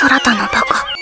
空田のバカ